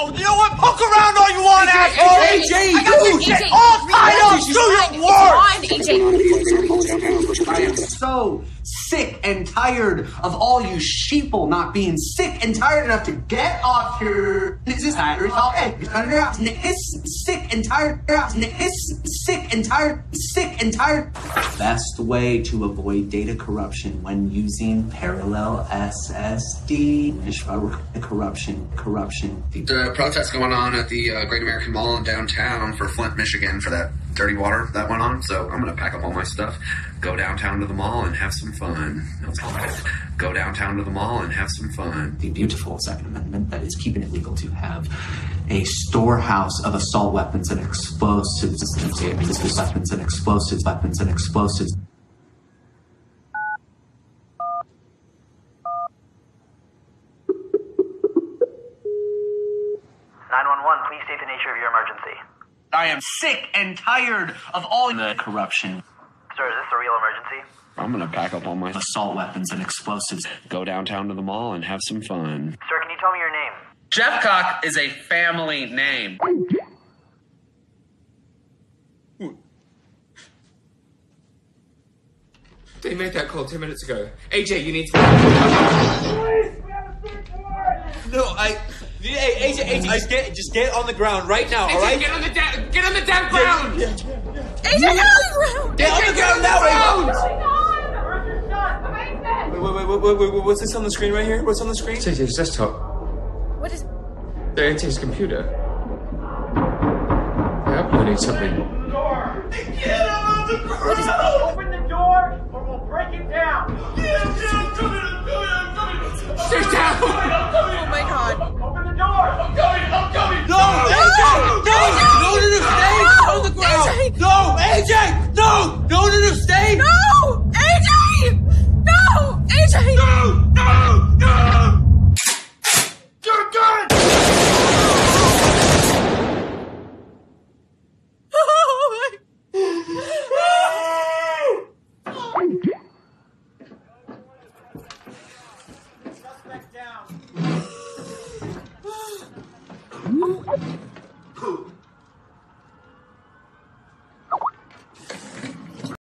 Oh, you know what? Poke around all you want, asshole! AJ, I got dude, this shit AJ, all tied up! Do your work! it's fine, AJ. I am so sick and tired of all you sheeple not being sick and tired enough to get off your. This is tired. It's sick and tired. It's sick and tired. Sick and tired. Best way to avoid data corruption when using parallel SSD. Corruption, corruption. The protest going on at the uh, Great American Mall in downtown for Flint, Michigan for that dirty water that went on. So I'm going to pack up all my stuff, go downtown to the mall and have some fun. Go downtown to the mall and have some fun. the beautiful Second Amendment that is keeping it legal to have a storehouse of assault weapons and explosives, weapons and explosives, weapons and explosives. Nine one one. Please state the nature of your emergency. I am sick and tired of all the corruption, Sir, is this a real emergency? I'm going to pack up all my assault weapons and explosives. go downtown to the mall and have some fun. Sir, can you tell me your name? Jeff Cock is a family name. They made that call 10 minutes ago. AJ, you need to. Please, we have a free card. No, I. Hey, AJ, AJ, just get, just get on the ground right now, AJ, alright? get on the da- get on the damn ground! AJ get on the ground now, Wait, wait, wait, wait, wait, wait, what's this on the screen right here? What's on the screen? It's AJ's desktop. It's his computer. They're need something. Get out of the What is Open the door, or we'll break it down. Get him down! coming, I'm coming! Sit down! Oh my god! Open the door! I'm coming! I'm coming! No! AJ! No! No no, stay! No, On the ground! No! AJ! No! No no, the stage! No! AJ! No! AJ! No!